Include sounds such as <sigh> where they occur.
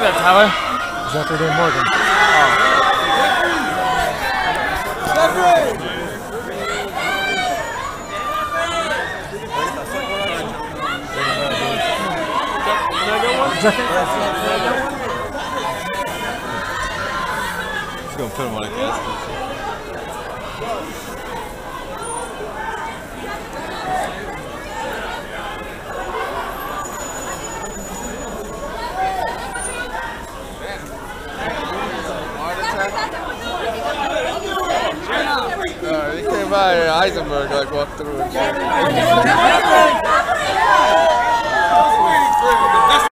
that, Tyler? Is that their name Morgan? Just gonna put him on a cast. Eisenberg like walked through. <laughs>